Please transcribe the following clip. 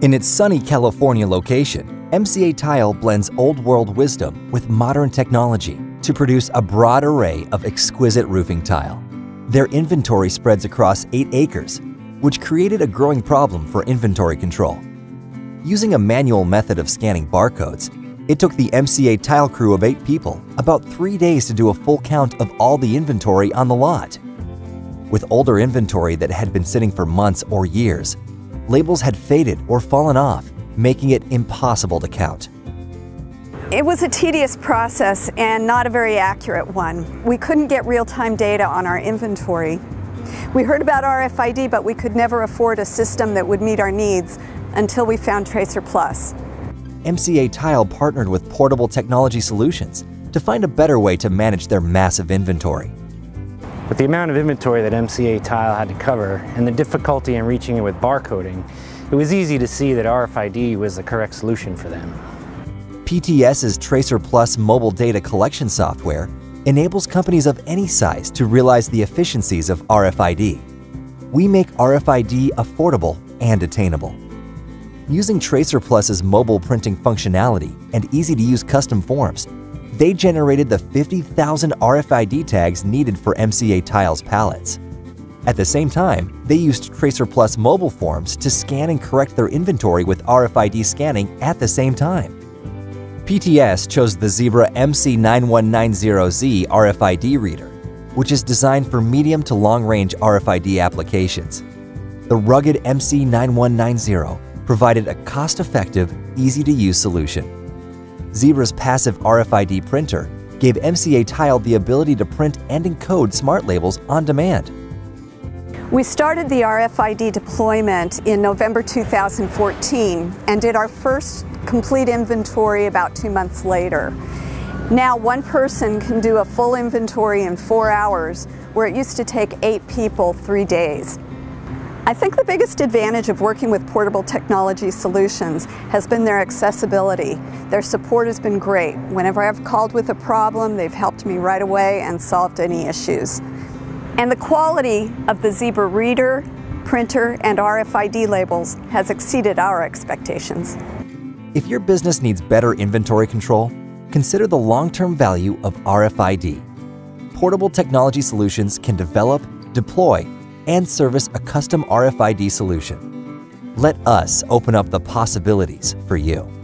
In its sunny California location, MCA Tile blends old world wisdom with modern technology to produce a broad array of exquisite roofing tile. Their inventory spreads across 8 acres, which created a growing problem for inventory control. Using a manual method of scanning barcodes, it took the MCA tile crew of 8 people about 3 days to do a full count of all the inventory on the lot. With older inventory that had been sitting for months or years, labels had faded or fallen off, making it impossible to count. It was a tedious process and not a very accurate one. We couldn't get real-time data on our inventory. We heard about RFID, but we could never afford a system that would meet our needs until we found TracerPlus. MCA Tile partnered with Portable Technology Solutions to find a better way to manage their massive inventory. With the amount of inventory that MCA Tile had to cover and the difficulty in reaching it with barcoding, it was easy to see that RFID was the correct solution for them. PTS's TracerPlus mobile data collection software enables companies of any size to realize the efficiencies of RFID. We make RFID affordable and attainable. Using TracerPlus's mobile printing functionality and easy-to-use custom forms, they generated the 50,000 RFID tags needed for MCA Tiles pallets. At the same time, they used TracerPlus mobile forms to scan and correct their inventory with RFID scanning at the same time. PTS chose the Zebra MC9190-Z RFID reader, which is designed for medium to long-range RFID applications. The rugged MC9190 provided a cost-effective, easy-to-use solution. Zebra's passive RFID printer gave MCA Tile the ability to print and encode smart labels on demand. We started the RFID deployment in November 2014 and did our first complete inventory about two months later. Now one person can do a full inventory in four hours where it used to take eight people three days. I think the biggest advantage of working with Portable Technology Solutions has been their accessibility. Their support has been great. Whenever I've called with a problem, they've helped me right away and solved any issues. And the quality of the Zebra reader, printer, and RFID labels has exceeded our expectations. If your business needs better inventory control, consider the long-term value of RFID. Portable Technology Solutions can develop, deploy, and service a custom RFID solution. Let us open up the possibilities for you.